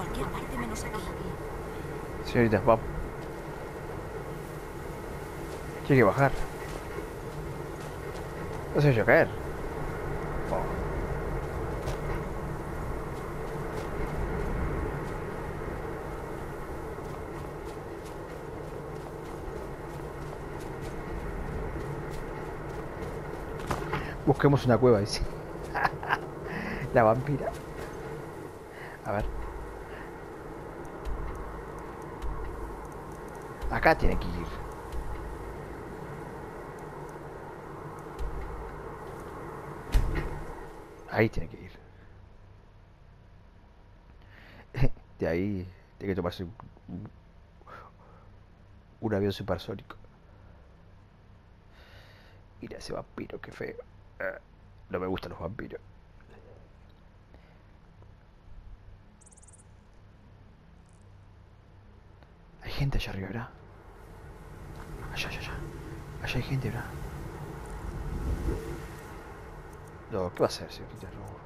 cualquier parte menos aquí. Señorita, vamos. Tiene que bajar. No se a caer. Oh. Busquemos una cueva, dice. La vampira. A ver. Acá tiene que ir. Ahí tiene que ir. De ahí tiene que tomarse un, avión supersónico. Mira ese vampiro, qué feo. Ah, No me gustan los vampiros. Hay gente allá arriba, ¿verdad? Allá, allá, allá. Allá hay gente, ¿verdad? No, ¿qué va a hacer, señorita Robo?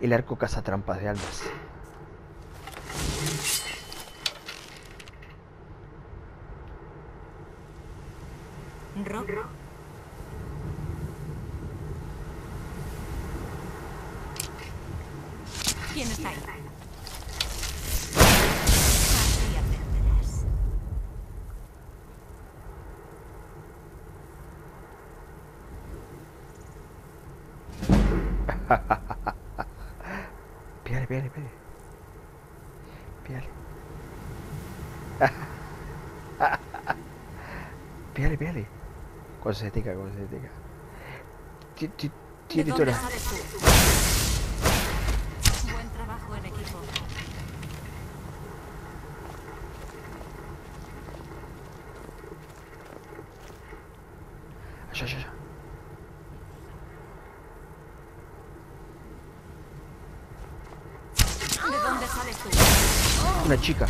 El arco caza trampas de almas. Rock. ¿Quién está ahí? Así aprenderás. Píale, píale, píale. Píale. Píale, píale. Ti- ¿De Tiene toda? Buen trabajo en equipo. Allá, allá, allá. ¿De dónde sales tú? Una chica.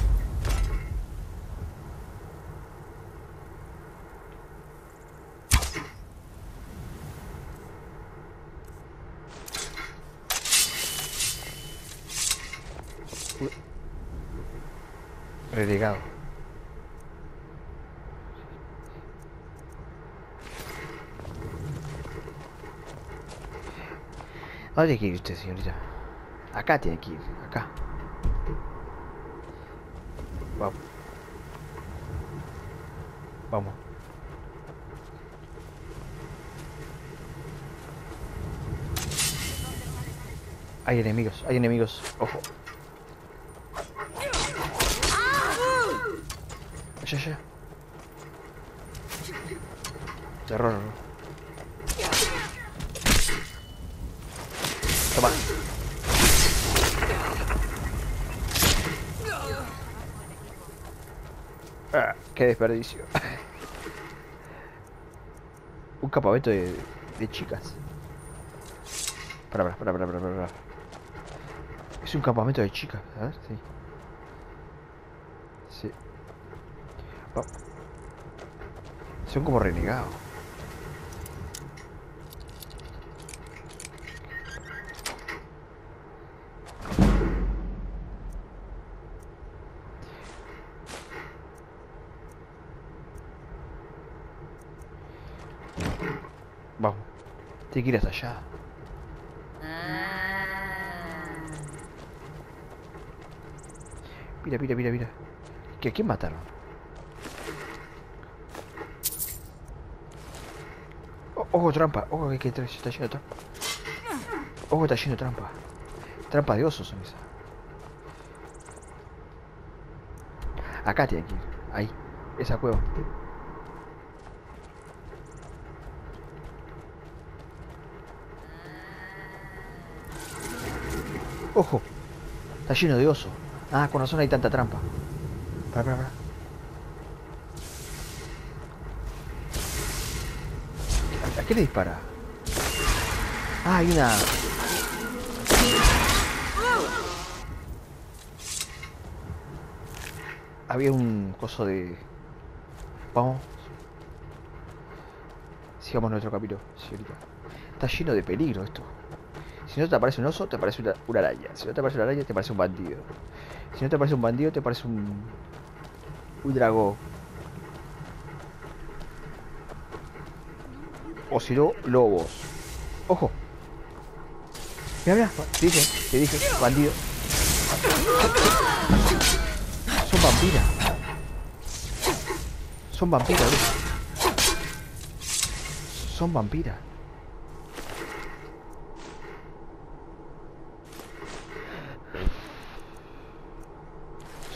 Renegado. ¿A dónde que ir usted, señorita? Acá tiene que ir, acá. Vamos. Vamos. Hay enemigos, hay enemigos. Ojo. Allá, allá. Terror. Toma. Ah, qué desperdicio. Un campamento de, chicas. Para, para, para, para, para. Es un campamento de chicas, sí. Sí. Son como renegados. Vamos. Tiene que ir hasta allá. Mira, mira, mira, mira. ¿Que a quién mataron? Ojo, trampa. Ojo, que, que está lleno de trampa. Ojo, está lleno de trampa. Trampas de osos son esas. Acá tiene que ir. Ahí. Esa cueva. Ojo. Está lleno de oso. Ah, con razón hay tanta trampa. Para, para, para. Qué le dispara? Ah, hay una... Había un coso de... Vamos. Sigamos nuestro capítulo, señorita. Está lleno de peligro esto. Si no te aparece un oso, te aparece una, una araña. Si no te aparece una araña, te aparece un bandido. Si no te aparece un bandido, te aparece un... Un dragón. O si no, lobos. ¡Ojo! Mira, mira, te dije, te dije, bandido. Son vampiras. Son vampiras, ¿ves? Son vampiras.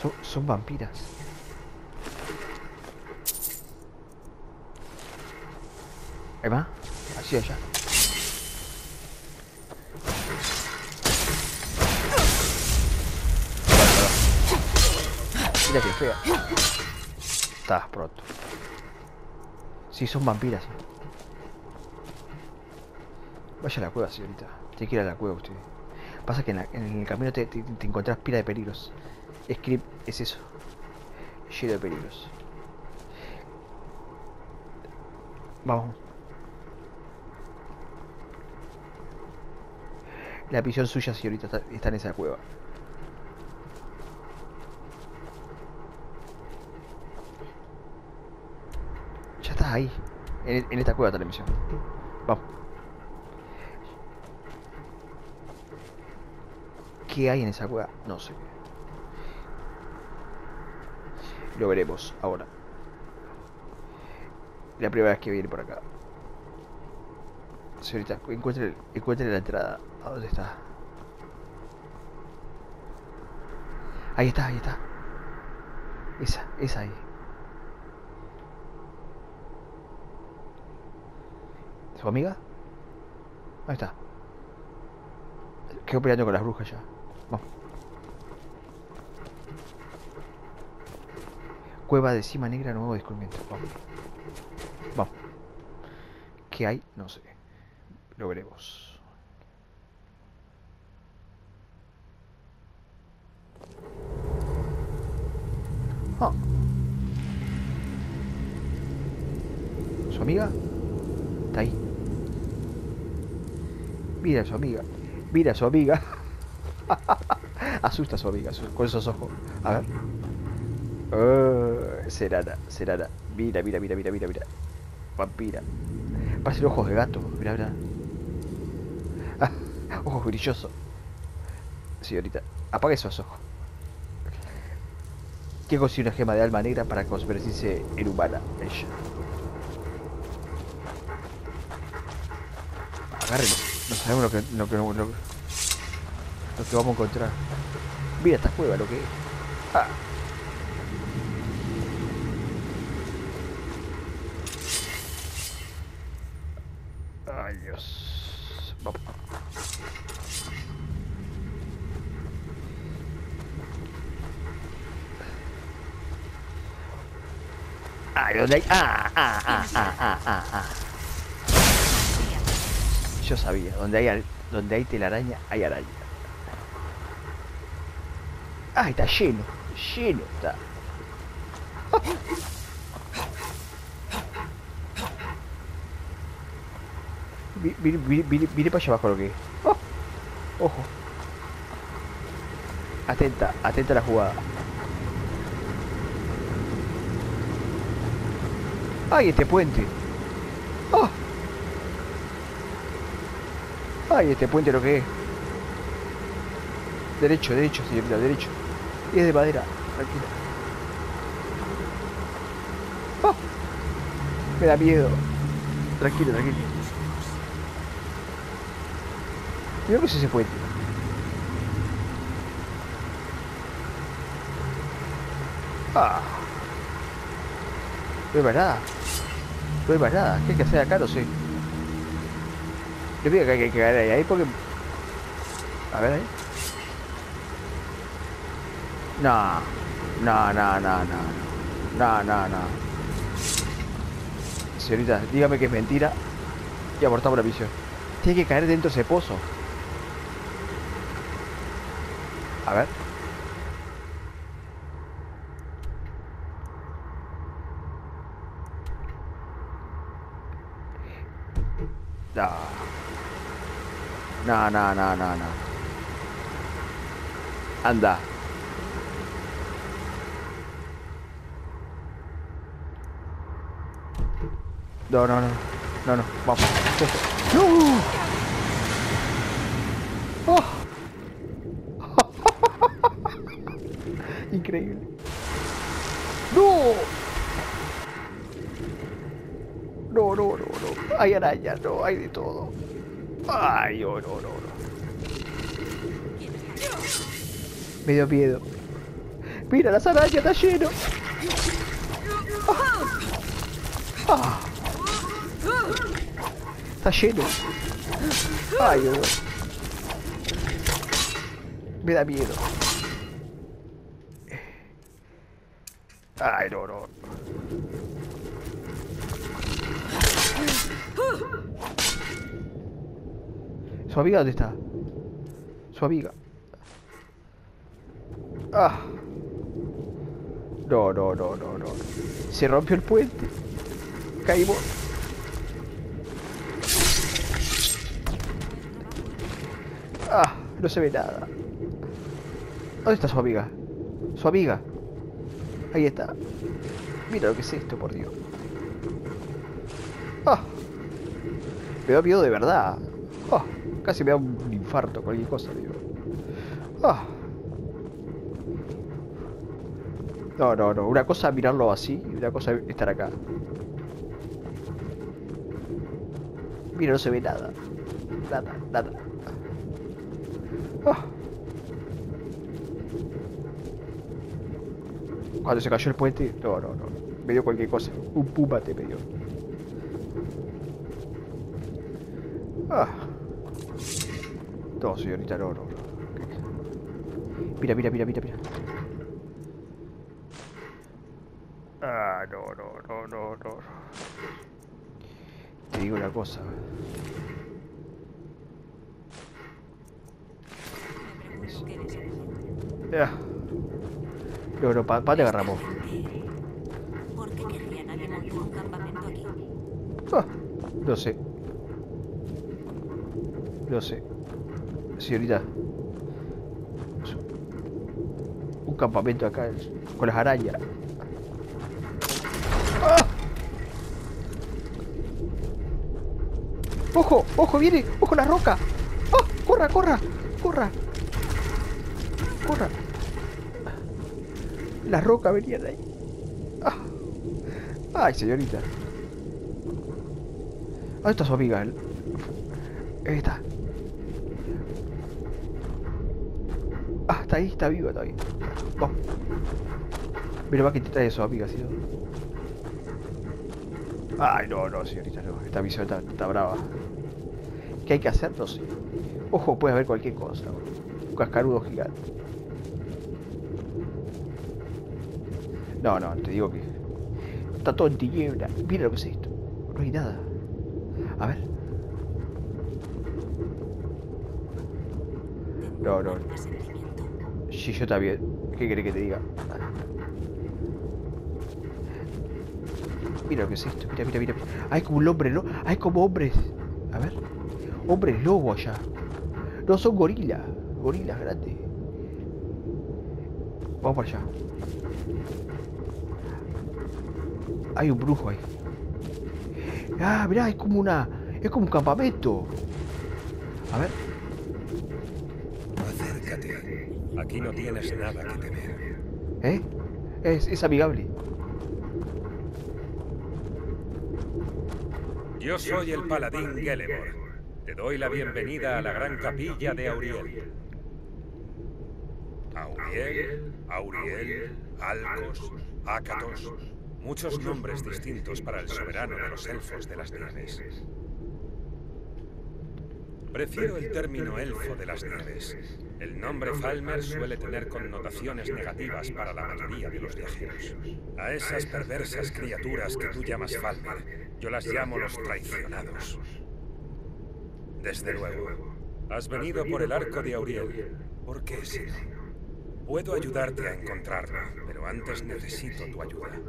Son, son vampiras. Ahí va. Así allá. Mira que fea. Estás pronto. Sí, son vampiras. Vaya a la cueva, señorita. Tiene que ir a la cueva usted. Pasa que en, la- en el camino te, te, te encontrás pila de peligros. Script es eso. Lleno de peligros. Vamos. La visión suya, señorita, está, está en esa cueva. Ya estás ahí. En, en esta cueva está la misión. Vamos. ¿Qué hay en esa cueva? No sé. Lo veremos ahora. La primera vez que viene por acá. Señorita, encuentre, encuentre la entrada. ¿A dónde está? Ahí está, ahí está. Esa, esa ahí. ¿Su amiga? Ahí está. Quedo peleando con las brujas ya. Vamos. Cueva de cima negra, nuevo descubrimiento. Vamos. Vamos. ¿Qué hay? No sé. Lo veremos. ¿Su amiga? Está ahí. Mira a su amiga. Mira a su amiga. Asusta a su amiga con esos ojos. A ver. Oh, serana, serana. Mira, mira, mira, mira, mira, mira. Vampira. Parecen ojos de gato. Mira, mira. Ah, ojos brillosos. Señorita, apague esos ojos. ¿Quién consigue una gema de alma negra para convertirse en humana? Ella. Agárrelo. No sabemos lo que, lo que, lo, que- lo que vamos a encontrar. Mira esta cueva, lo que es. Ah. Ay, Dios. Vamos. ¿Dónde hay? Ah, ah, ah, ah, ah, ah, ah. Yo sabía, donde hay, donde hay telaraña, hay araña. Ah, está lleno, lleno está. Vi- Vine, vine, vine- vine para allá abajo lo que es. Oh, ojo. Atenta, atenta a la jugada. ¡Ay, este puente! ¡Oh! ¡Ay, este puente lo que es! Derecho, derecho, señorita, derecho. Y es de madera, tranquila. ¡Oh! Me da miedo. Tranquilo, tranquilo. Mira que es ese puente. No hay más nada. No hay más nada. ¿Qué hay que hacer acá? No sé. Yo digo que hay que caer ahí, ahí porque... A ver ahí. No. No, no, no, no. No, no, no. Señorita, dígame que es mentira y abortamos la misión. Tiene que caer dentro de ese pozo. A ver. No. No, no, no, no. Anda. No, no, no. No, no. Vamos. ¡No! ¡Oh! Increíble. ¡No! No, no, no, no. Hay arañas, no, hay de todo. Ay, no, no, no. Me dio miedo. Mira, las arañas está lleno. Ah. Está lleno. Ay, Dios. Me da miedo. Ay, no, ¿Su amiga dónde está? Su amiga. Ah. No, no, no, no, no. Se rompió el puente. Caímos. Ah, no se ve nada. ¿Dónde está su amiga? Su amiga. Ahí está. Mira lo que es esto, por Dios. Ah. Me da miedo de verdad. Ah, casi me da un infarto, cualquier cosa, digo. Ah. No, no, no. Una cosa mirarlo así y una cosa estar acá. Mira, no se ve nada. Nada, nada. Ah. Cuando se cayó el puente, no, no, no. Me dio cualquier cosa. Un púmate me dio. Ah. No, señorita, no, no, no. Mira, mira, mira, mira, mira. Ah, no, no, no, no, no. Te digo una cosa. Ya. No, no, pa, pa te agarramos. ¿Por qué querrían alguien montar un campamento aquí? Ah, no sé. No sé. Señorita. Un campamento acá con las arañas. ¡Ah! ¡Ojo! ¡Ojo! ¡Viene! ¡Ojo la roca! ¡Ah! ¡Corra, corra! ¡Corra! ¡Corra! La roca venía de ahí. ¡Ah! ¡Ay, señorita! ¿Dónde está su amiga? Ahí está. Ah, ahí, está viva todavía. Vamos. Mira, va que te trae su amiga, si no. Ay, no, no, señorita, no. Esta misión está, brava. ¿Qué hay que hacer? No. Ojo, puede haber cualquier cosa. Un cascarudo gigante. No, no, te digo que... Está todo en tiniebla. Mira lo que es esto. No hay nada. A ver. No, no. Yo también. ¿Qué querés que te diga? Mira lo que es esto. Mira, mira, mira. Hay como un hombre, ¿no? Hay como hombres. A ver. Hombres lobo allá. No, son gorilas. Gorilas grandes. Vamos para allá. Hay un brujo ahí. Ah, mirá, es como una... Es como un campamento. A ver. Aquí no tienes nada que temer. ¿Eh? Es, es amigable. Yo soy el paladín Gelebor. Te doy la bienvenida a la gran capilla de Auriel. Auriel, Auriel, Alcos, Ácatos. Muchos nombres distintos para el soberano de los elfos de las nieves. Prefiero el término elfo de las nieves. El nombre Falmer suele tener connotaciones negativas para la mayoría de los viajeros. A esas perversas criaturas que tú llamas Falmer, yo las llamo los traicionados. Desde luego, has venido por el arco de Auriel. ¿Por qué si no? Puedo ayudarte a encontrarlo, pero antes necesito tu ayuda.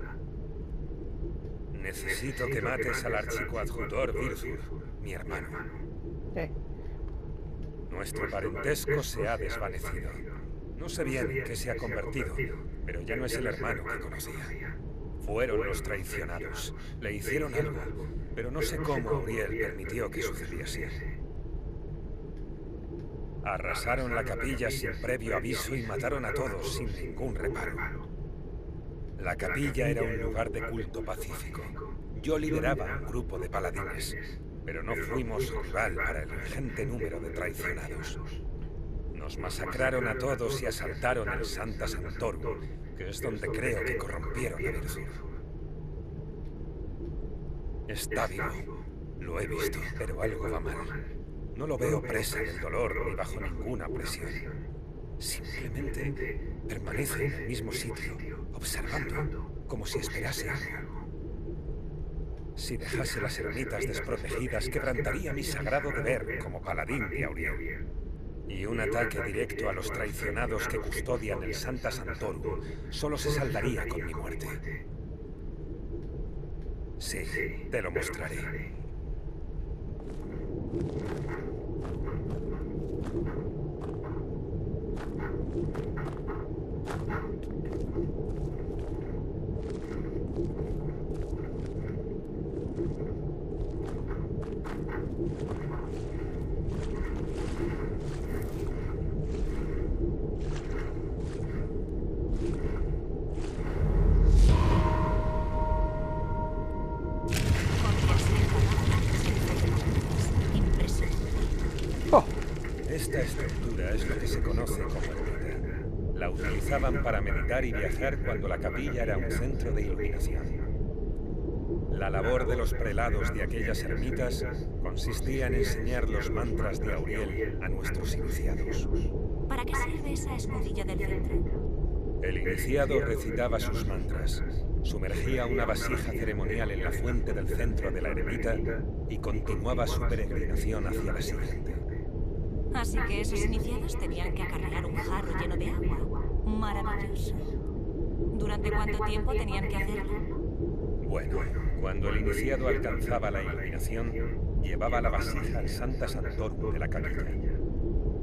Necesito que mates al archicoadjutor Virtur, mi hermano. Eh. Nuestro parentesco se ha desvanecido. No sé bien en qué se ha convertido, pero ya no es el hermano que conocía. Fueron los traicionados. Le hicieron algo, pero no sé cómo Auriel permitió que sucediese. Arrasaron la capilla sin previo aviso y mataron a todos sin ningún reparo. La capilla era un lugar de culto pacífico. Yo lideraba un grupo de paladines, pero no fuimos rival para el ingente número de traicionados. Nos masacraron a todos y asaltaron el Santa Santorum, que es donde creo que corrompieron a virtud. Está vivo. Lo he visto, pero algo va mal. No lo veo presa del dolor ni bajo ninguna presión. Simplemente permanece en el mismo sitio, observando, como si esperase algo. Si dejase las ermitas desprotegidas, quebrantaría mi sagrado deber como paladín de Auriel. Y un ataque directo a los traicionados que custodian el Santa Santorum solo se saldaría con mi muerte. Sí, te lo mostraré. Esta estructura es lo que se conoce como ermita. La utilizaban para meditar y viajar cuando la capilla era un centro de iluminación. La labor de los prelados de aquellas ermitas consistía en enseñar los mantras de Auriel a nuestros iniciados. ¿Para qué sirve esa escudilla del centro? El iniciado recitaba sus mantras, sumergía una vasija ceremonial en la fuente del centro de la ermita y continuaba su peregrinación hacia la siguiente. Así que esos iniciados tenían que acarrear un jarro lleno de agua. Maravilloso. ¿Durante cuánto tiempo tenían que hacerlo? Bueno, cuando el iniciado alcanzaba la iluminación, llevaba la vasija al Santa Santorum de la capilla.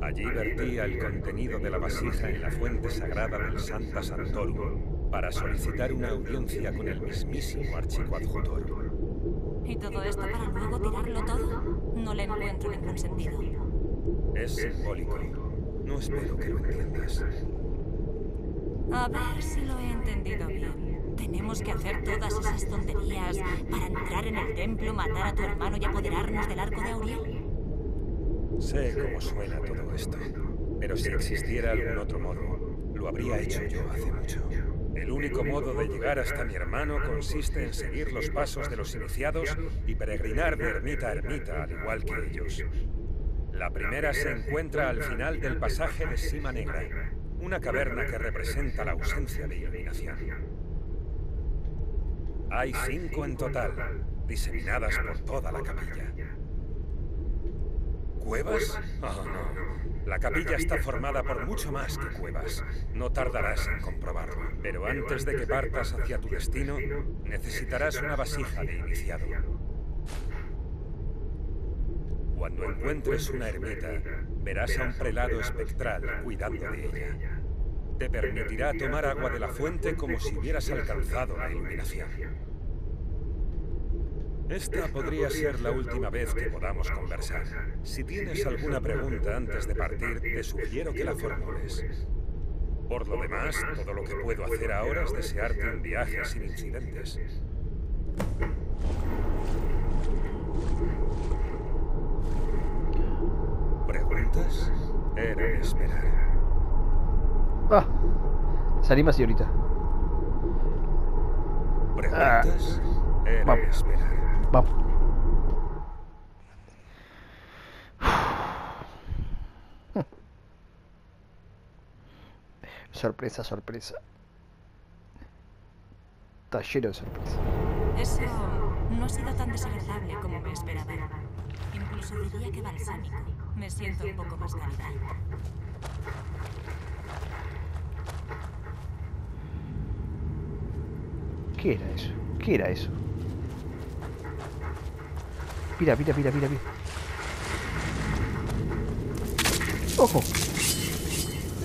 Allí vertía el contenido de la vasija en la fuente sagrada del Santa Santorum para solicitar una audiencia con el mismísimo archicoadjutor. ¿Y todo esto para luego tirarlo todo? No le encuentro ningún sentido. Es simbólico. No espero que lo entiendas. A ver si lo he entendido bien. ¿Tenemos que hacer todas esas tonterías para entrar en el templo, matar a tu hermano y apoderarnos del arco de Auriel? Sé cómo suena todo esto, pero si existiera algún otro modo, lo habría hecho yo hace mucho. El único modo de llegar hasta mi hermano consiste en seguir los pasos de los iniciados y peregrinar de ermita a ermita, al igual que ellos. La primera se encuentra al final del pasaje de Sima Negra, una caverna que representa la ausencia de iluminación. Hay cinco en total, diseminadas por toda la capilla. ¿Cuevas? Oh, no. La capilla está formada por mucho más que cuevas. No tardarás en comprobarlo. Pero antes de que partas hacia tu destino, necesitarás una vasija de iniciado. Cuando encuentres una ermita, verás a un prelado espectral cuidando de ella. Te permitirá tomar agua de la fuente como si hubieras alcanzado la iluminación. Esta podría ser la última vez que podamos conversar. Si tienes alguna pregunta antes de partir, te sugiero que la formules. Por lo demás, todo lo que puedo hacer ahora es desearte un viaje sin incidentes. ¿Preguntas? Era de esperar. Ah, salimos así ahorita. ¿Preguntas? Era de Vamos. Vamos. Sorpresa, sorpresa. Está lleno de sorpresa. Eso no ha sido tan desagradable como me esperaba. Incluso diría que balsámico. Me siento un poco más cálida. ¿Qué era eso? ¿Qué era eso? Mira, mira, mira, mira, mira. ¡Ojo!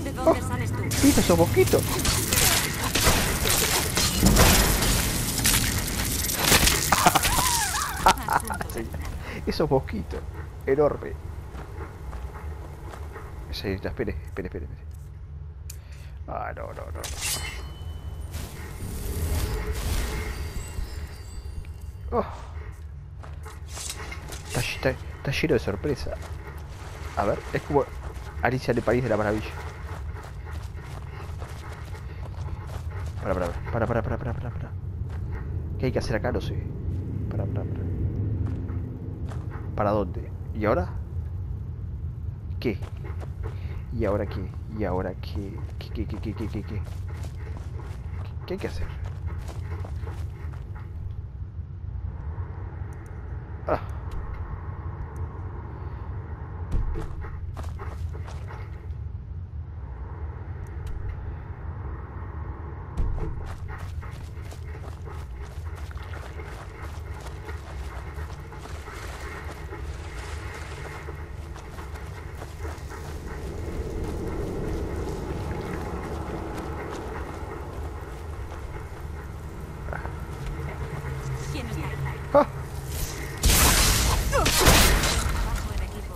¿De dónde sales tú? ¡Viste esos mosquitos! Esos mosquitos. Enorme. Señorita, espere, espere, espere, espere. Ah, no, no, no. Oh. Está, lleno de sorpresa. A ver, es como Alicia el País de la Maravilla. Para, para, para, para, para, para, para, para. ¿Qué hay que hacer acá? No sé. Para, para, para. ¿Para dónde? ¿Y ahora? ¿Qué? ¿Y ahora qué? ¿Y ahora qué? ¿Qué, qué, qué, qué, qué, qué, qué? ¿Qué hay que hacer? Ah. ¿Quién está ahí? Ah. Trabajo en equipo.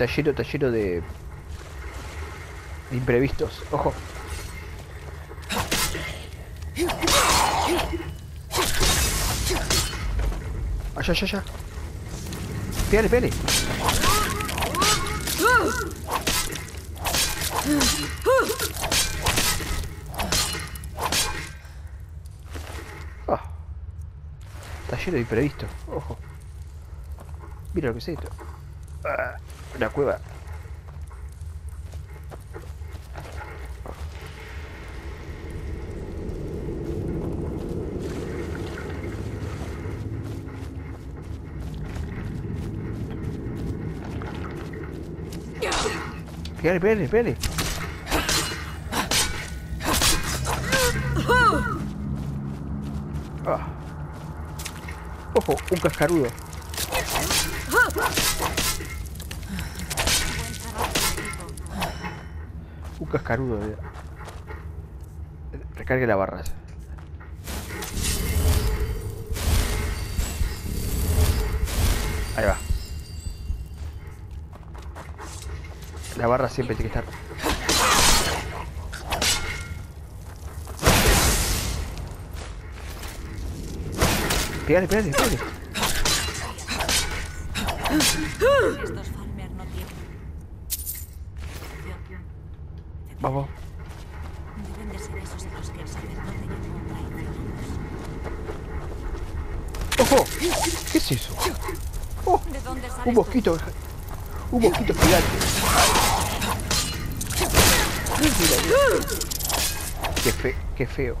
Está, lleno, está lleno de... imprevistos. Ojo. Allá, allá, allá. Pégale, pégale. Ah. De imprevistos. Ojo. Mira lo que es esto. Una cueva. Pégale, pégale, pégale. Ah. Ojo, un cascarudo. Cascarudo. mira. Recargue la barra. Ahí va. La barra siempre tiene que estar. Pégale, pégale, pégale. Estos Falmer no tienen. Vamos. Deben de ser esos a los que el sacerdote llamó traicioneros. ¡Ojo! ¿Qué es eso? ¡Oh! ¿De dónde sales Un mosquito. Un mosquito gigante. Qué, fe, qué feo.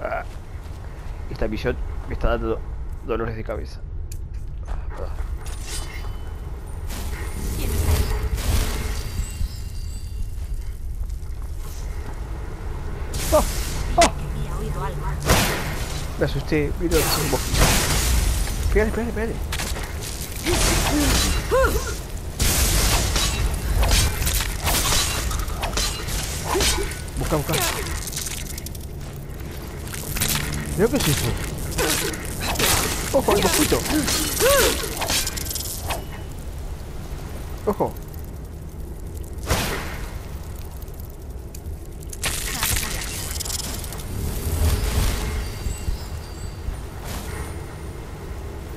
Ah. Esta misión me está dando dolores de cabeza. ¡Oh! ¡Oh! Me asusté. Mira, es un mosquito. Pégale, pégale, pégale. Busca, busca. Mira qué es eso. Ojo, el mosquito. Ojo.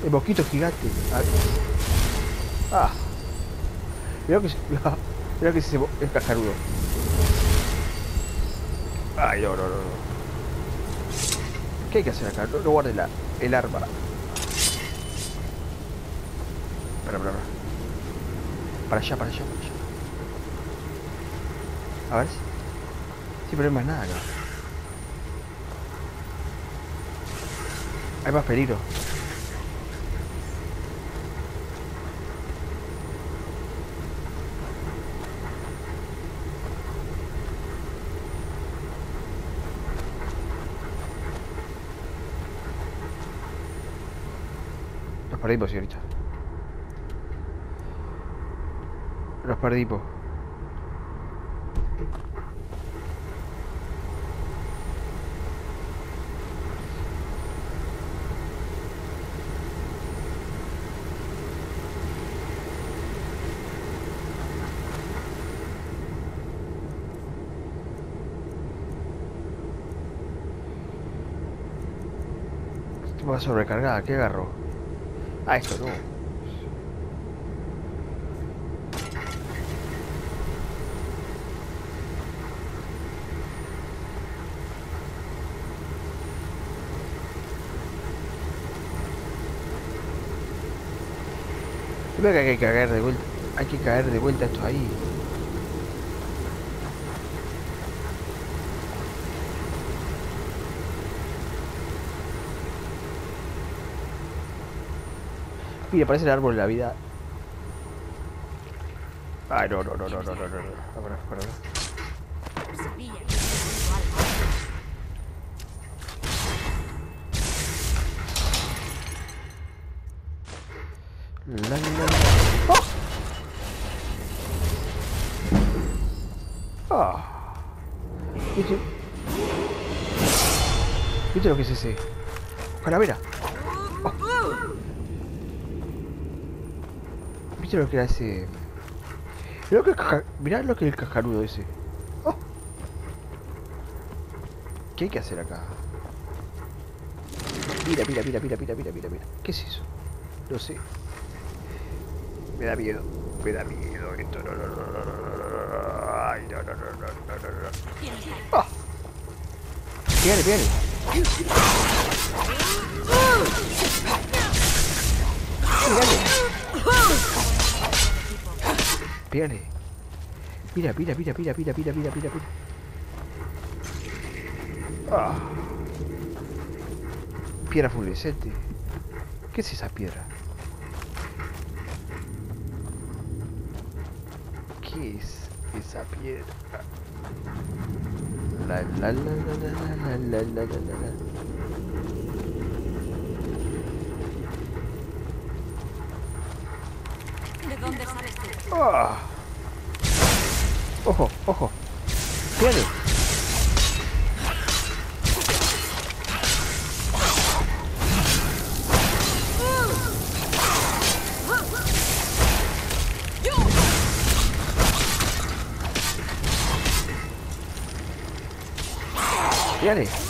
El mosquito gigante. Ah. Ah. Mira que, mira que mo- es cascarudo. Ay, no, no, no. ¿Qué hay que hacer acá? No, no guarde la, el arma. Para, para, para. Para allá, para allá, para allá. A ver si. Sí, pero hay más nada acá. Hay más peligro. Raspar pues, señorita. Raspar pues. Depot. va sobrecargada, ¿qué agarro? Ah, esto no. Creo que hay que caer de vuelta. Hay que caer de vuelta esto ahí. Mira, parece el árbol de la vida. Ay, no, no, no, no, no, no, no, no. oído algo. La, la, la. ¡Oh! Ah. ¿Viste? ¿Viste lo que es ese? Calavera. Oh. ¿Viste lo que era ese...? Mirá, que caja... Mirá lo que es el cajarudo ese. ¿Qué hay que hacer acá? Mira, mira, mira, mira, mira, mira, mira, mira. ¿Qué es eso? No sé. Me da miedo. Me da miedo esto. No, no, no, no, no, Ay, no, no, no, no, no, no. Ah. Viene, viene. Viene, viene. Viene. Mira, mira, mira, mira, mira, mira, mira, mira, mira. Ah. Piedra fluorescente. ¿Qué es esa piedra? ¿Qué es esa piedra? La la la la la la la la la la la. Ah. ¡Ojo, ojo! ¡Tiene! ¡Tiene!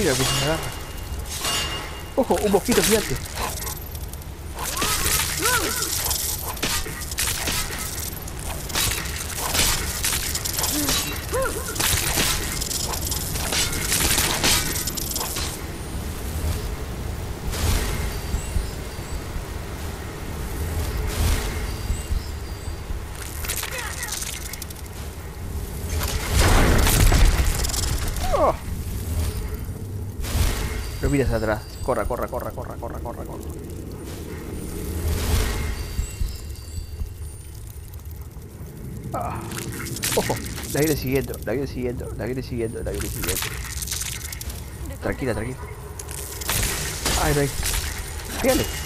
Mira que se me agarra. Ojo, un mosquito gigante. Corra, corra, corra, corra, corra, corra, corra. Ah. Ojo, la viene siguiendo, la viene siguiendo, la viene siguiendo, la viene siguiendo. Tranquila, tranquila. Ay, no hay. Fíjale.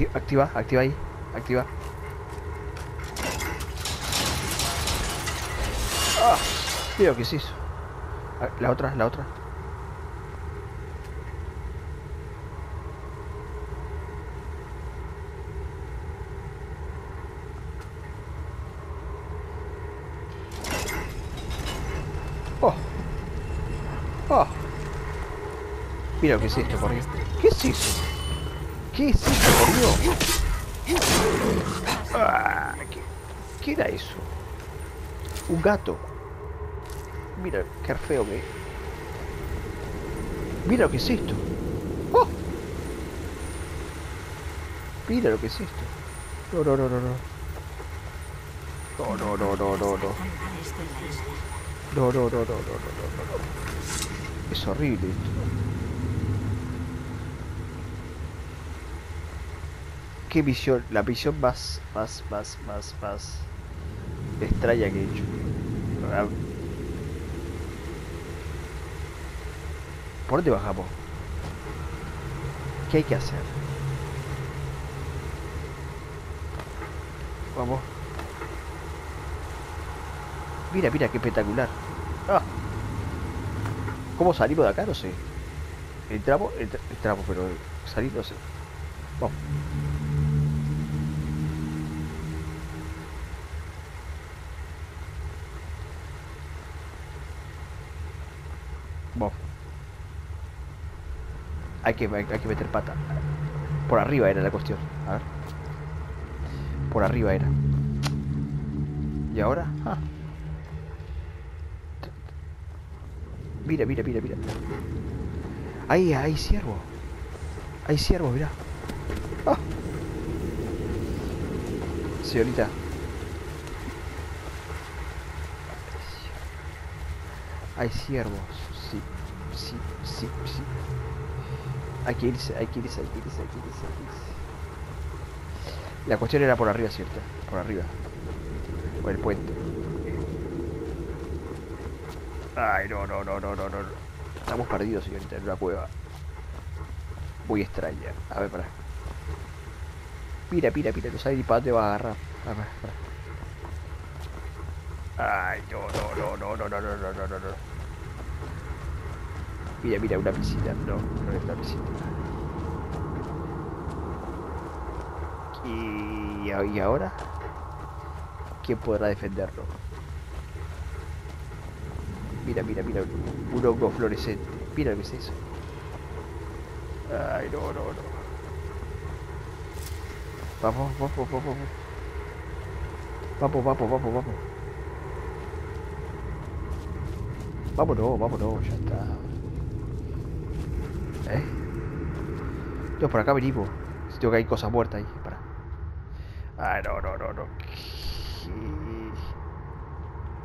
Acti- activa, activa ahí, activa. Ah, mira que es eso. Ah, La otra, la otra. Oh. Oh. Mira lo que es esto, por. ¿Qué es eso? ¿Qué es eso, por? Ah, ¿qué, ¿Qué era eso? Un gato. Mira, qué feo que. Mira lo que es esto. ¡Oh! Mira lo que es esto. No, no, no, no, no. No, no, no, no, no, no. No, no, no, no, no, no, no, no. Es horrible esto. Qué visión, la visión más, más, más, más, más extraña que he hecho. Ah. ¿Por dónde bajamos? ¿Qué hay que hacer? Vamos. Mira, mira, qué espectacular. Ah. ¿Cómo salimos de acá? No sé. Entramos, entra- entramos, pero salir no sé. Vamos. Vamos. Hay que, hay, que meter pata. Por arriba era la cuestión. A ver. Por arriba era. ¿Y ahora? Ah. Mira, mira, mira, mira. Ahí, hay ciervo. Hay ciervo, mira. Ah. Señorita. Hay ciervos. Sí, sí, sí, sí. Hay que irse, hay que irse, hay que irse, hay que irse, hay que irse. La cuestión era por arriba, ¿cierto? Por arriba. Por el puente. Ay, no, no, no, no, no, no. Estamos perdidos, señorita, en una cueva. Muy extraña. A ver, para. Mira, mira, mira, no sabes ni para dónde va a agarrar. A ver, para. Ay, no, no, no, no, no, no, no, no, no, no. Mira, mira, una piscina. No, no es una piscina. Y, y ahora, ¿quién podrá defenderlo? Mira, mira, mira, un hongo fluorescente. Mira lo que es eso. Ay, no, no, no. Vamos, vamos, vamos, vamos. Vamos, vamos, vamos, vamos. Vámonos, vámonos, ya está. ¿Eh? Yo por acá venimos. Tengo que hay cosas muertas ahí. Para. Ay, no, no, no, no.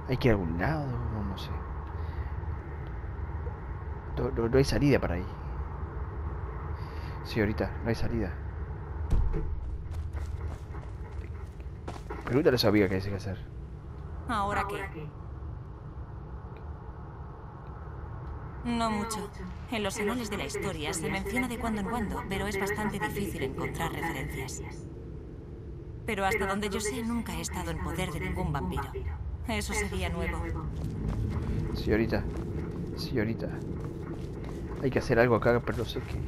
¿Hay que ir a algún lado? No, no sé. No, no, no hay salida para ahí. Sí, ahorita, no hay salida. Pregúntale a su amiga qué hay que hacer. ¿Ahora qué? No mucho. En los anales de la historia se menciona de cuando en cuando, pero es bastante difícil encontrar referencias. Pero hasta donde yo sé, nunca he estado en poder de ningún vampiro. Eso sería nuevo. Señorita, señorita. Hay que hacer algo acá, pero no sé qué.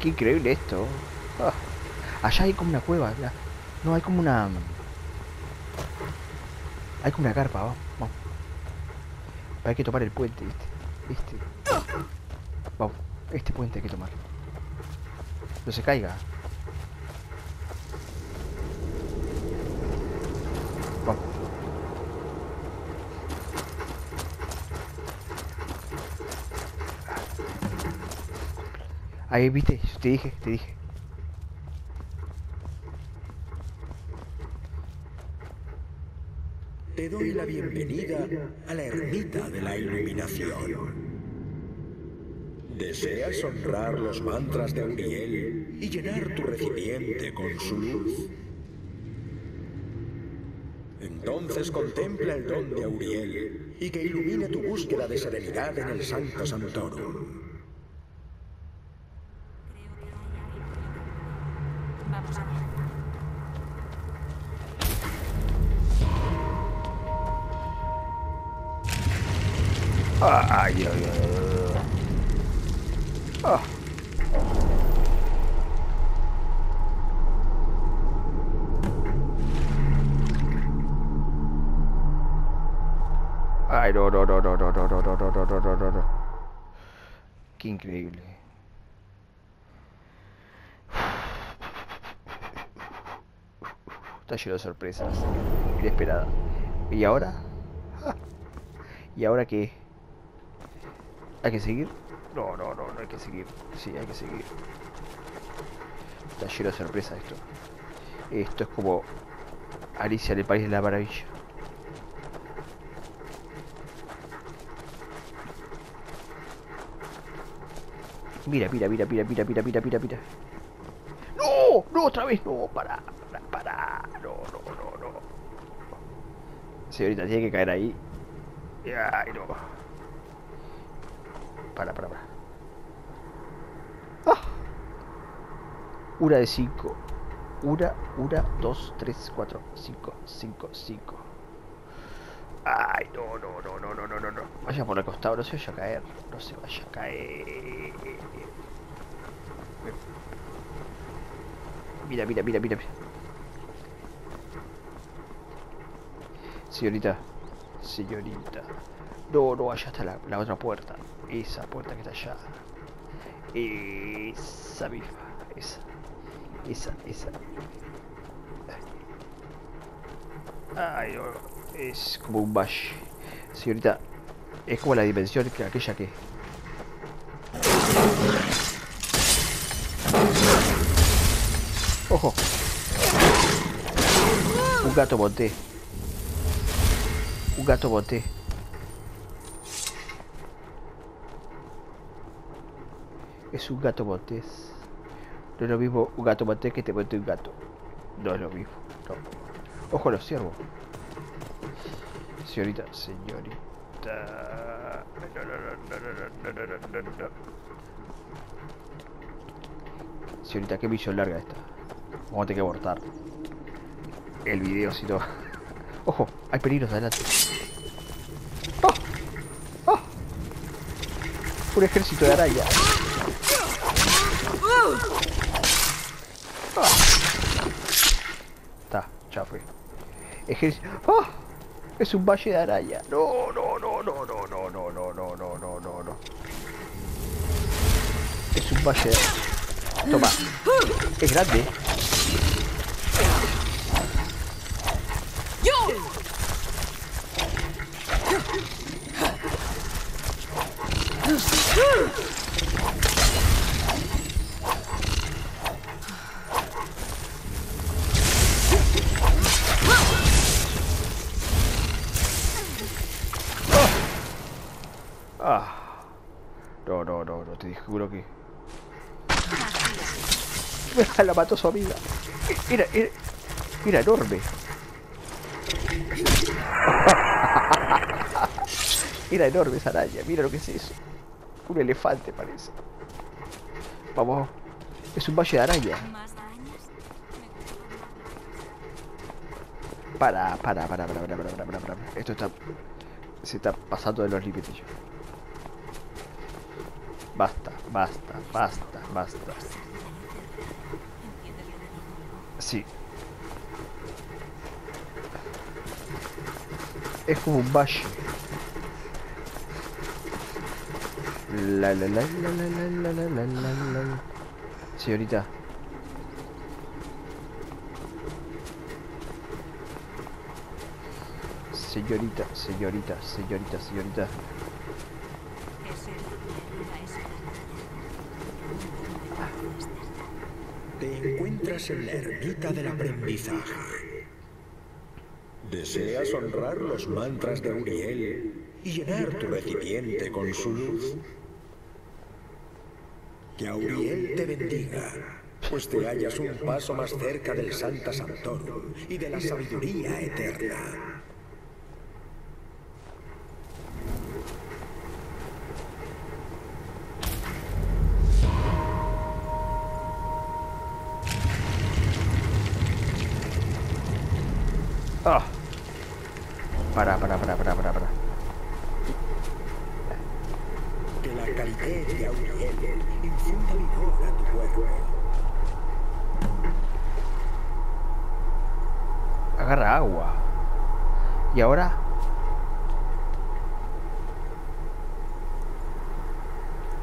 Qué increíble esto. Ah, Allá hay como una cueva. No, hay como una... Hay como una carpa, vamos. vamos. Hay que tomar el puente, este. Este. Vamos, este puente hay que tomar. No se caiga. Vamos. Ahí viste, te dije, te dije. Te doy la bienvenida a la ermita de la iluminación. ¿Deseas honrar los mantras de Auriel y llenar tu recipiente con su luz? Entonces contempla el don de Auriel y que ilumine tu búsqueda de serenidad en el Santo Santorum. Está lleno de sorpresas. Inesperada. ¿Y ahora? ¿Y ahora qué? ¿Hay que seguir? No, no, no, no hay que seguir. Sí, hay que seguir. Está lleno de sorpresas esto. Esto es como Alicia en el País de la Maravilla. Mira, mira, mira, mira, mira, mira, mira, mira, mira. ¡No! ¡No, otra vez! ¡No! ¡Para! ¡Para! Para. No, no, no, no. Señorita, tiene que caer ahí. Ay, no. Para, para, para. ¡Ah! Una de cinco. Una, una, dos, tres, cuatro, cinco, cinco, cinco. Ay, no, no, no, no, no, no, no, no. Vaya por el costado, no se vaya a caer. No se vaya a caer. Mira, mira, mira, mira. Señorita. Señorita. No, no, allá está la, otra puerta. Esa puerta que está allá. Esa misma. Esa. Esa, esa. Ay, es como un bash. Señorita, es como la dimensión que aquella que. Ojo. Un gato monté un gato bote. Es un gato botes. No es lo mismo un gato bote que te bote un gato. No es lo mismo. No. Ojo a los ciervos. Señorita, señorita. Señorita, qué visión larga esta. Vamos a tener que abortar el video si no. Ojo, hay peligros adelante. Un ejército de araña. Ah. Está, ya fue. Ejército. ¡Ah! Es un valle de araña. No, no, no, no, no, no, no, no, no, no, no, no, no. Es un valle de... Toma. Es grande. la mató su amiga. Era, era, era enorme. Era enorme esa araña, mira lo que es eso. Un elefante parece. Vamos. Es un valle de araña. Para, para, para, para, para, para, para, para, Esto está. Se está pasando de los límites. Basta, basta, basta, basta. Sí. Es como un valle. La la la la la la la la la la la. Señorita. Señorita, señorita, señorita, señorita. Ese es la es Te encuentras en la ermita del aprendizaje. ¿Deseas honrar los mantras de Uriel y llenar tu recipiente con su luz? Que Auriel te bendiga, pues te hallas un paso más cerca del Santa Sanctorum y de la sabiduría eterna. Ah. Para, para, para, para, para, para. Que la calidez de Auriel infunda vigor a tu cuerpo. Agarra agua. ¿Y ahora?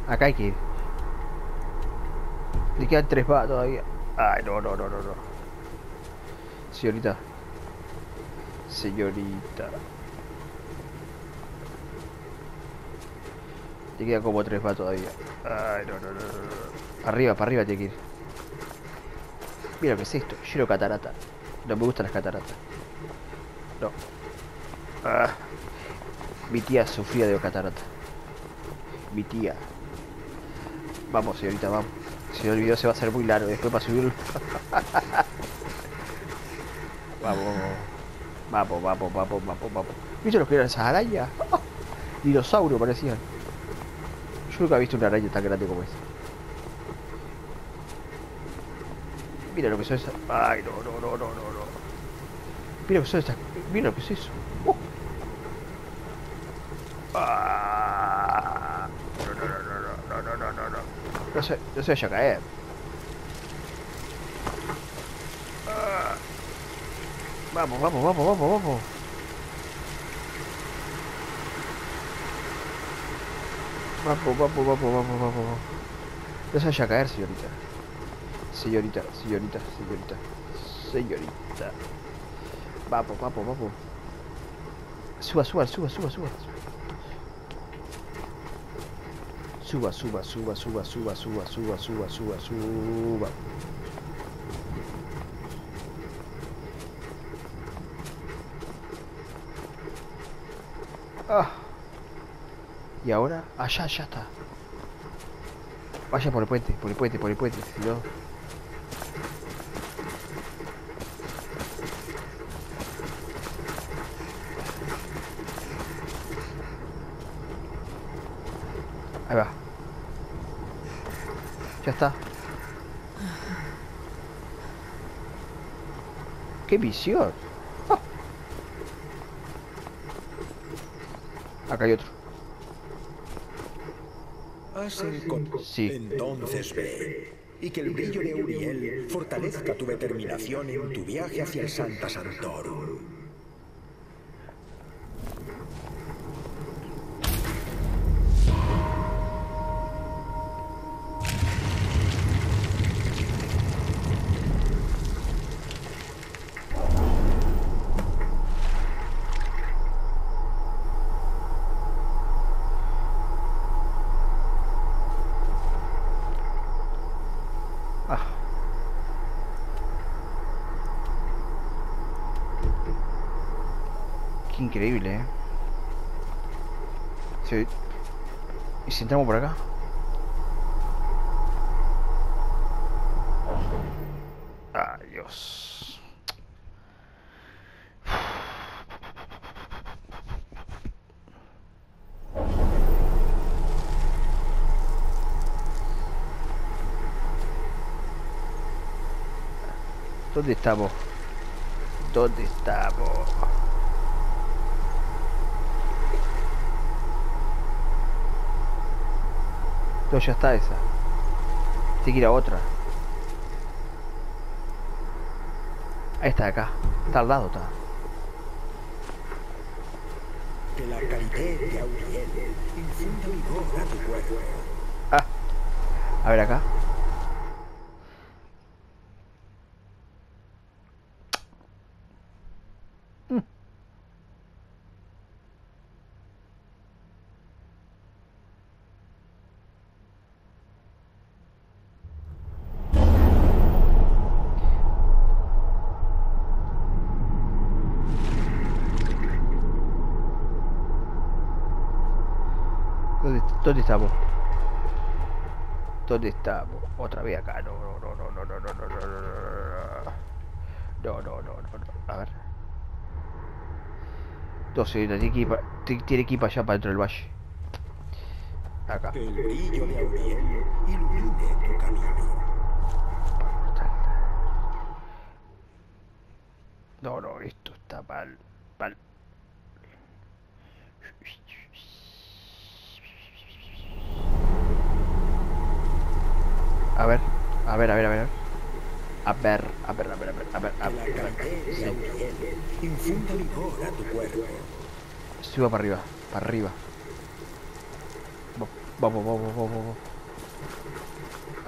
Acá hay que ir. Le quedan tres más todavía. Ay, no, no, no, no, no. Señorita. Señorita. Te queda como tres más todavía. Ay, no, no, no, no. Arriba, para arriba tiene que ir. Mira lo que es esto. Lleno catarata. No me gustan las cataratas. Ah. Mi tía sufría de catarata. Mi tía. Vamos, señorita, vamos. Si el video se va a hacer muy largo. Después para subirlo. vamos. Vamos, vamos, vamos, vamos, vamos. ¿Viste los que eran esas arañas? Dinosaurio parecían. Yo nunca he visto una araña tan grande como esa. Mira lo que son esas. Ay, no, no, no, no, no, no. Mira lo que son estas. Mira lo que es eso. Oh. Ah. No, no, no, no, no, no, no, no. No se, no se vaya a caer. Ah. Vamos, vamos, vamos, vamos, vamos. Vamos, vamos, vamos, vamos, vamos, vamos. No se vaya a caer, señorita. Señorita, señorita, señorita. Señorita. Vamos, vamos, vamos. Suba, suba, suba, suba, suba. Suba, suba, suba, suba, suba, suba, suba, suba, suba, suba. Ah. Y ahora, allá, ya está. Vaya por el puente, por el puente, por el puente, si no. Ahí va. Ya está. ¡Qué visión! Ah. Acá hay otro. Has. Sí. Entonces ve. Y que el brillo de Uriel fortalezca tu determinación en tu viaje hacia el Santa Santorum. tenemos por acá? Adiós. ¿Dónde estamos? ¿Dónde estamos? No, ya está esa. Tiene que ir a otra. Ahí está, acá. Está al lado, está. Que la de Auriel infunda vigor a tu cuerpo. Ah. A ver acá. ¿Dónde, estamos? ¿Dónde estamos? Otra vez acá. No, no, no, no, no, no, no, no, no, no, no. No, no, no, no, no. A ver. Entonces, tiene que ir para, tiene que ir para allá, para dentro del valle. Acá. Que el brillo de Auriel ilumine tu camino. No, no, esto está mal. Mal. A ver, a ver, a ver, a ver. A ver, a ver, a ver, a ver, a ver, a ver. a tu cuerpo. Suba para arriba, para arriba. Va- Vamos, vamos, vamos, vamos.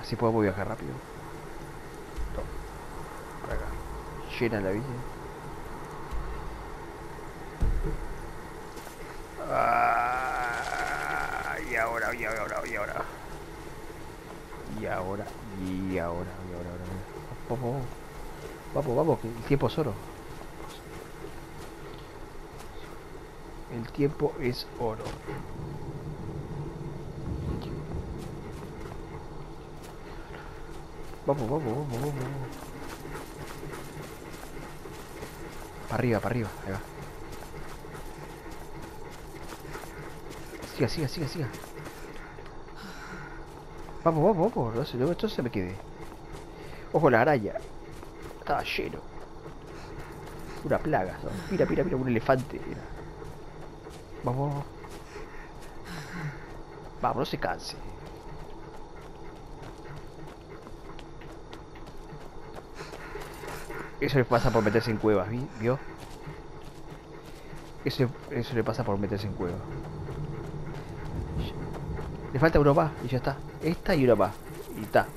Así podemos viajar rápido. No. Por acá. llena la vida. Ah, y ahora, y ahora, y ahora. Y ahora, y ahora, y ahora, y ahora. Vamos, vamos, vamos, que el tiempo es oro. El tiempo es oro. Vamos, vamos, vamos, vamos. vamos. Para arriba, para arriba, ahí va. Siga, siga, siga, siga. Vamos, vamos, vamos. No se, no, esto se me quede. Ojo la araña. Estaba lleno. Una plaga. ¿no? Mira, mira, mira, un elefante. Mira. Vamos, vamos. No se canse. Eso le pasa por meterse en cuevas, ¿vi? ¿vio? Eso, eso le pasa por meterse en cuevas. Le falta uno más y ya está. Esta y una más. Y está.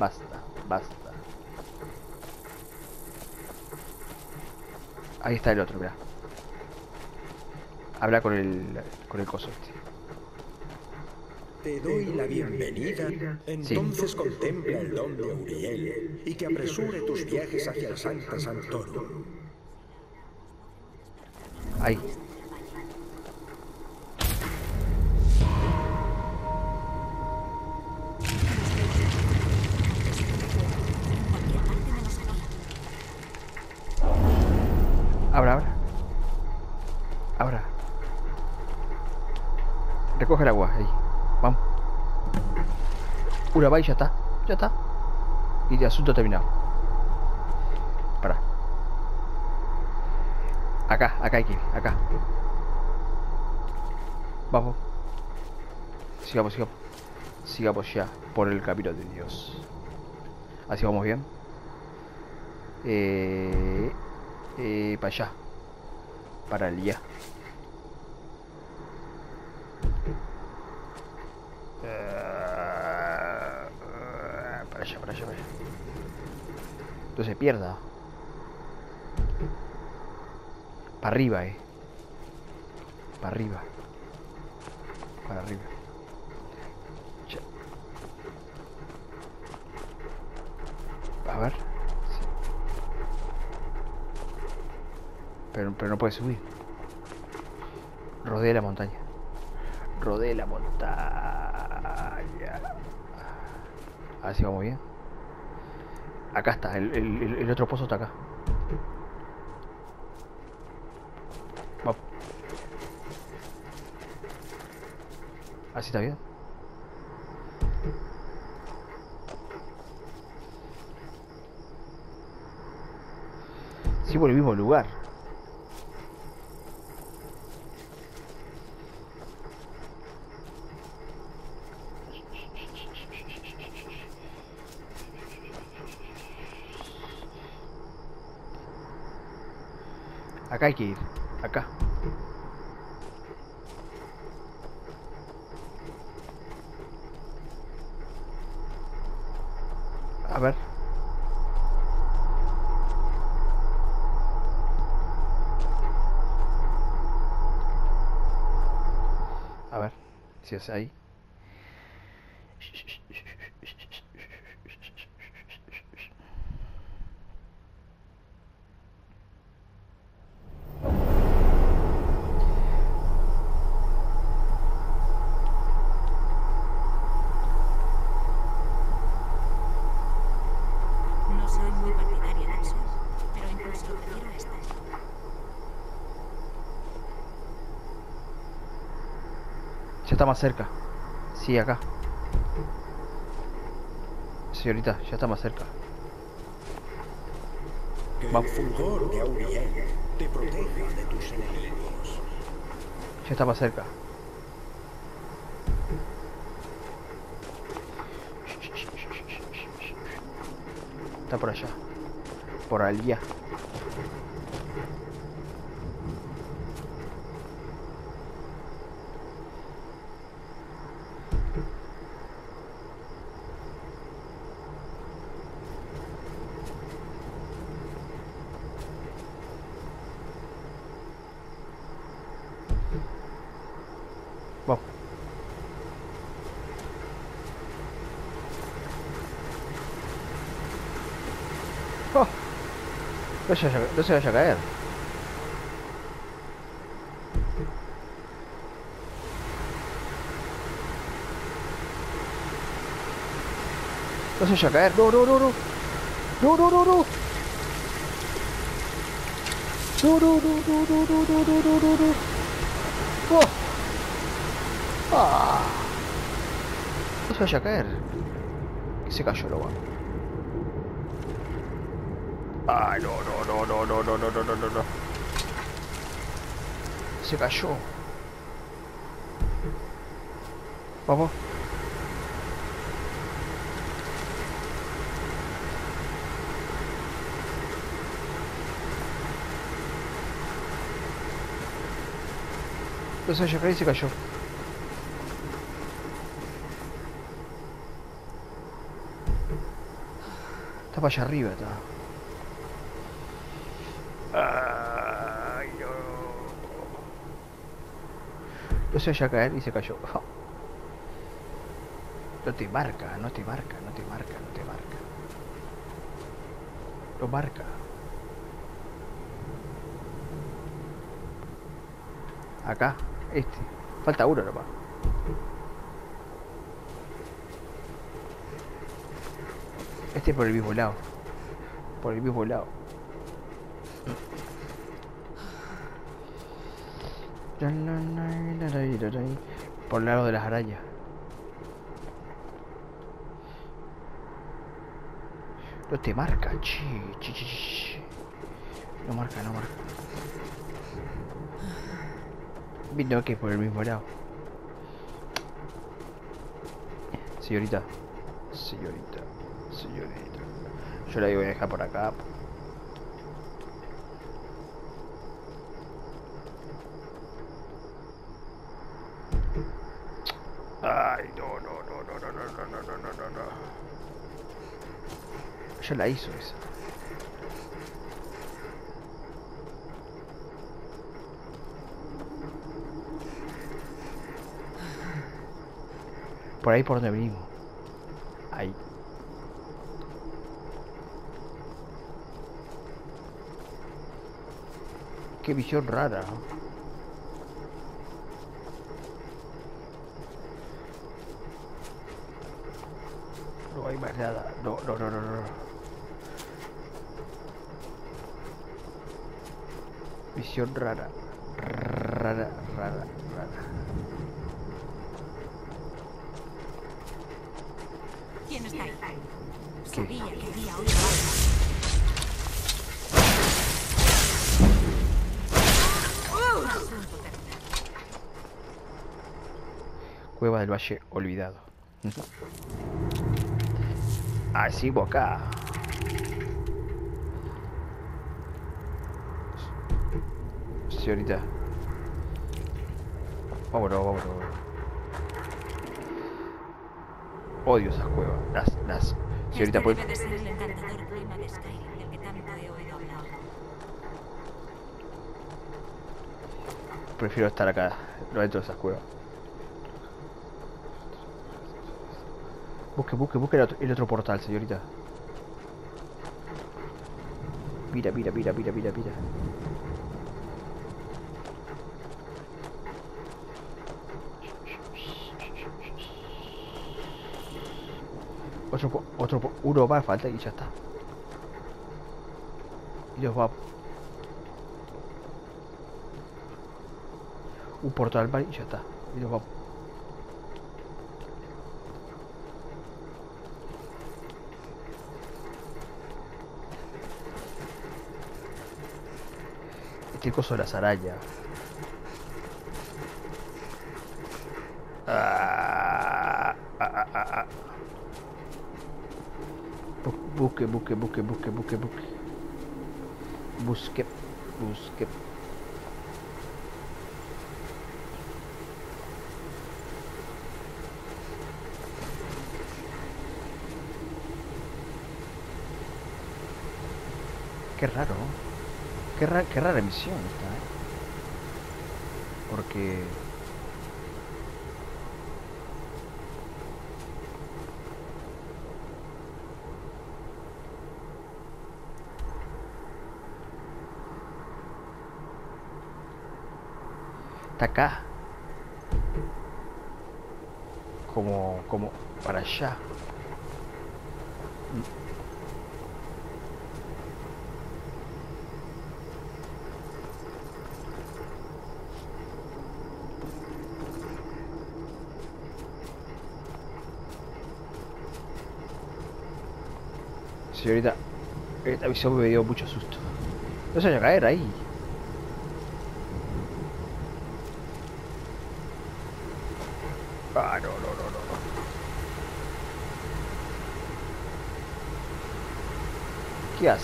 Basta. Basta. Ahí está el otro, mira. Habla con el con el coso este. Te doy la bienvenida. Entonces contempla el don de Uriel y que apresure tus viajes hacia el Sancta Sanctorum. Recoge el agua, ahí. Vamos. Una va y ya está. Ya está. Y el asunto terminado. Para. Acá, acá hay que ir. Acá. Vamos. Sigamos, sigamos. Sigamos ya por el camino de Dios. Así vamos bien. Eh, eh, para allá. Para el ya. Eh, para allá, para allá, para allá. No se pierda. Para arriba, eh. Para arriba. Para arriba. A ver. Pero, pero no puede subir. Rodea la montaña. Rodea la montaña. Así vamos bien. Acá está, el, el- el- otro pozo está acá. Así está bien. Sí, por el mismo lugar. Acá hay que ir. Acá. A ver. A ver. Si es ahí. No soy muy partidaria del sol, pero incluso prefiero esta. Ya está más cerca. Sí, acá. Señorita, ya está más cerca. Que el Vamos. fulgor de Auriel te proteja de tus enemigos. Ya está más cerca. Está por allá. Por allá. Oh. No, se vaya, no se vaya a caer. No se vaya a caer. No, no, no, no. No, no, no, no. No, no, no, no, no, no, no, no, no, no, no. Oh. Ah. No se vaya a caer. Que se cayó lo va. Ay, no, no, no, no, no, no, no, no, no, no, no. Se cayó. Vamos. Vaya a caer y se cayó. Está para allá arriba, está. Ay, no. No se vaya a caer y se cayó. No te marca, no te marca, no te marca, no te marca. Lo marca. Acá, este. Falta uno nomás. Este por el mismo lado. Por el mismo lado. Por el lado de las arañas. No te marca, chi, chi, chi, chi. No marca, no marca. Vino que por el mismo lado. Señorita. Señorita. Señorita. Yo la voy a dejar por acá. Ya la hizo esa. Por ahí por donde venimos. Ahí. Qué visión rara. ¿no? No hay más nada. No, no, no, no, no. Visión rara. Rara, rara, rara. ¿Quién está ahí? ¿Qué? Sabía que había oído algo. Cueva del Valle Olvidado. Ah, sigo acá. Señorita. Vámonos, vámonos. Odio esas cuevas. Las, las. Señorita, este ¿puede- prefiero estar acá, no dentro de esas cuevas. Busque, busque, busque el otro, el otro portal, señorita. Mira, mira, mira, mira, mira, mira. Otro, uno más falta y ya está. Y nos vamos. Un portal más y ya está. Y nos vamos. Este coso de las arañas. Ah, ah, ah, ah, ah. Bu- Busque, busque, busque, busque, busque, busque. Busque, busque. Qué raro. Qué, ra- qué rara emisión esta, ¿eh? Porque... Está acá. Como, como para allá. Sí, ahorita. Esta visión me dio mucho susto. No se a caer ahí. Ah, no, no, no, no. no. Ah.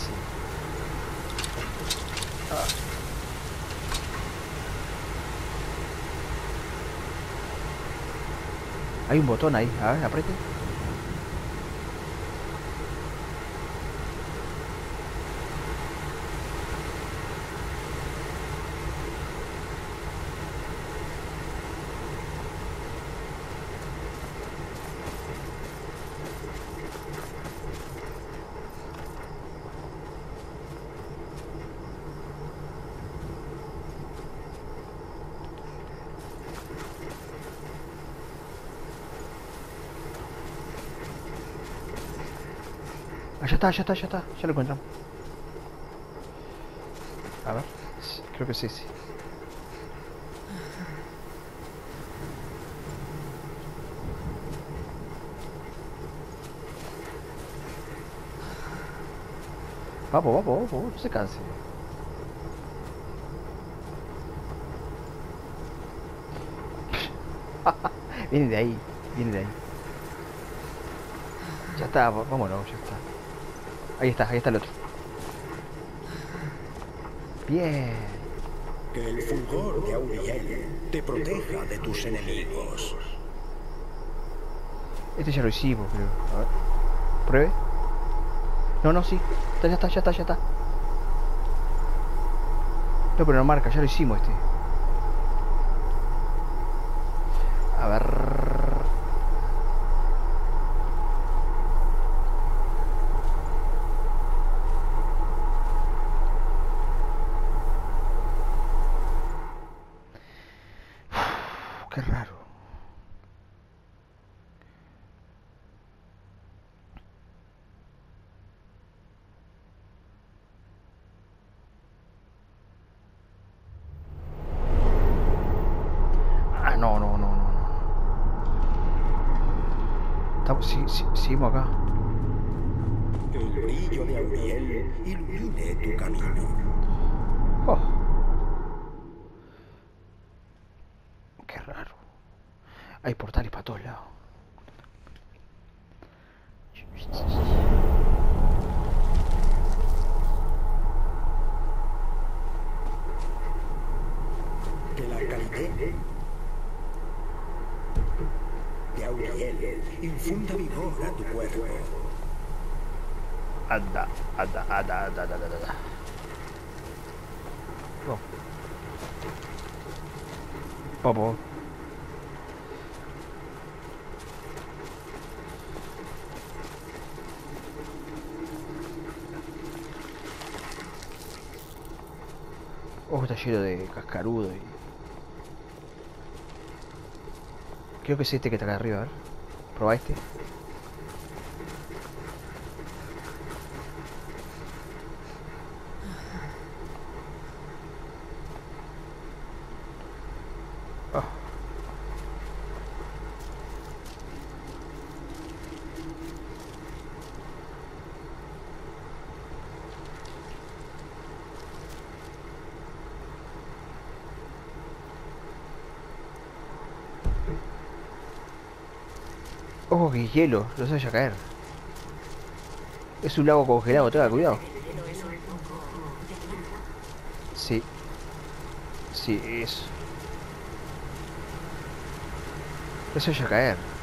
Hay un botón ahí. A ver, apriete. Ah, ya está, ya está, ya está. Ya lo encontramos. A ver. sí, Creo que sí, sí. Vamos, vamos, vamos, no se canse. viene de ahí, viene de ahí. Ya está, vámonos, ya está. Ahí está, ahí está el otro. Bien. Que el fulgor de Auriel te proteja de tus enemigos. Este ya lo hicimos, creo. A ver. Pruebe. No, no, sí. Ya está, ya está, ya está. No, pero no marca, ya lo hicimos este. A ver. Qué raro. Ah, no, no, no, no. no. Estamos, sí, sí, seguimos acá. Que el brillo de Auriel ilumine tu camino. Oh. Qué raro. Hay portales para todos lados. Que la calidez de Auriel infunda vigor a tu cuerpo. Anda, anda, anda, anda, anda, anda, anda. Vamos. Vamos. Oh, está lleno de cascarudo y... Creo que es este que está acá arriba, a ver. Proba este. Ah. Hielo, no se vaya a caer. Es un lago congelado, tenga cuidado. Sí. Sí, eso. No se vaya a caer.